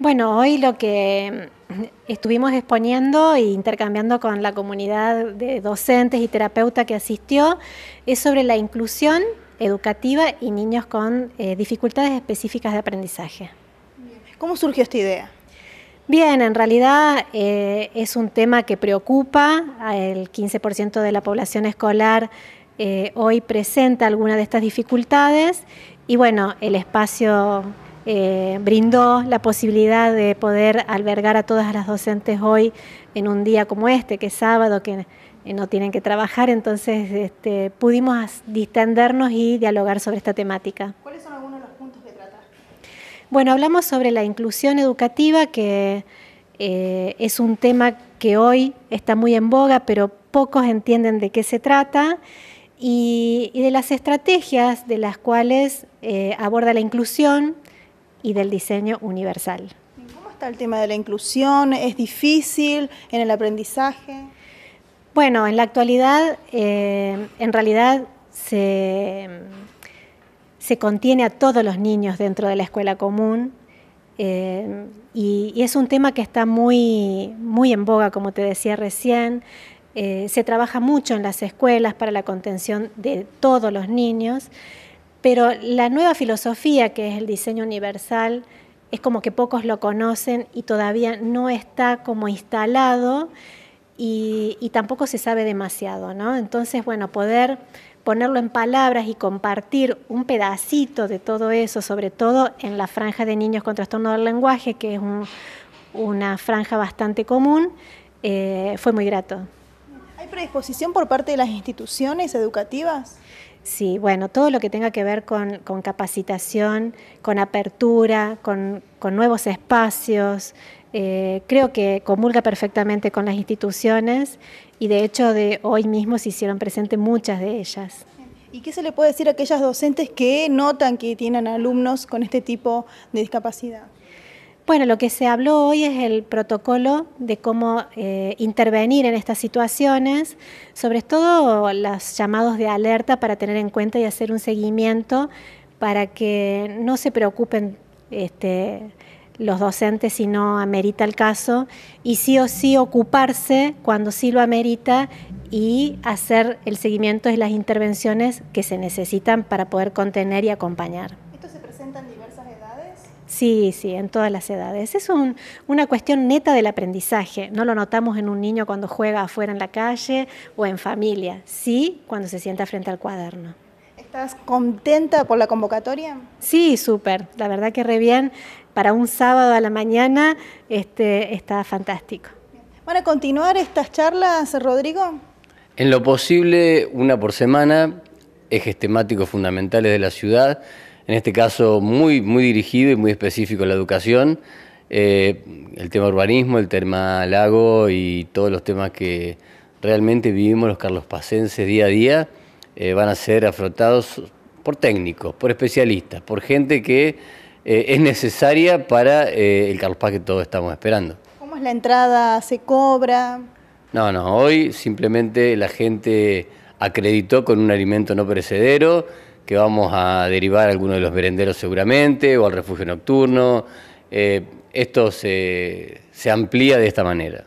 Bueno, hoy lo que mm, estuvimos exponiendo e intercambiando con la comunidad de docentes y terapeutas que asistió es sobre la inclusión educativa y niños con eh, dificultades específicas de aprendizaje. ¿Cómo surgió esta idea? Bien, en realidad eh, es un tema que preocupa. El 15% de la población escolar eh, hoy presenta alguna de estas dificultades y bueno, el espacio eh, brindó la posibilidad de poder albergar a todas las docentes hoy en un día como este, que es sábado, que no tienen que trabajar, entonces este, pudimos distendernos y dialogar sobre esta temática. ¿Cuáles son algunos de los puntos que trata? Bueno, hablamos sobre la inclusión educativa, que eh, es un tema que hoy está muy en boga, pero pocos entienden de qué se trata, y, de las estrategias de las cuales eh, aborda la inclusión, y del diseño universal. ¿Cómo está el tema de la inclusión? ¿Es difícil en el aprendizaje? Bueno, en la actualidad, eh, en realidad se, contiene a todos los niños dentro de la escuela común eh, y, es un tema que está muy, muy en boga, como te decía recién. Eh, se trabaja mucho en las escuelas para la contención de todos los niños pero la nueva filosofía, que es el diseño universal, es como que pocos lo conocen y todavía no está como instalado y, tampoco se sabe demasiado, ¿no? Entonces, bueno, poder ponerlo en palabras y compartir un pedacito de todo eso, sobre todo en la franja de niños con trastorno del lenguaje, que es una franja bastante común, eh, fue muy grato. ¿Hay predisposición por parte de las instituciones educativas? Sí, bueno, todo lo que tenga que ver con, capacitación, con apertura, con, nuevos espacios, eh, creo que comulga perfectamente con las instituciones y de hecho de hoy mismo se hicieron presentes muchas de ellas. ¿Y qué se le puede decir a aquellas docentes que notan que tienen alumnos con este tipo de discapacidad? Bueno, lo que se habló hoy es el protocolo de cómo eh, intervenir en estas situaciones, sobre todo los llamados de alerta para tener en cuenta y hacer un seguimiento para que no se preocupen este, los docentes si no amerita el caso y sí o sí ocuparse cuando sí lo amerita y hacer el seguimiento de las intervenciones que se necesitan para poder contener y acompañar. Sí, sí, en todas las edades. Es una cuestión neta del aprendizaje. No lo notamos en un niño cuando juega afuera en la calle o en familia. Sí, cuando se sienta frente al cuaderno. ¿Estás contenta por la convocatoria? Sí, súper. La verdad que re bien. Para un sábado a la mañana este, está fantástico. ¿Van a continuar estas charlas, Rodrigo? En lo posible, una por semana, ejes temáticos fundamentales de la ciudad en este caso muy, muy dirigido y muy específico a la educación, eh, el tema urbanismo, el tema lago y todos los temas que realmente vivimos los carlospacenses día a día eh, van a ser afrontados por técnicos, por especialistas, por gente que eh, es necesaria para el Carlos Paz que todos estamos esperando. ¿Cómo es la entrada? ¿Se cobra? No, no, hoy simplemente la gente acreditó con un alimento no perecedero, que vamos a derivar a alguno de los merenderos seguramente, o al refugio nocturno. Eh, esto se, se amplía de esta manera.